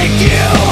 make you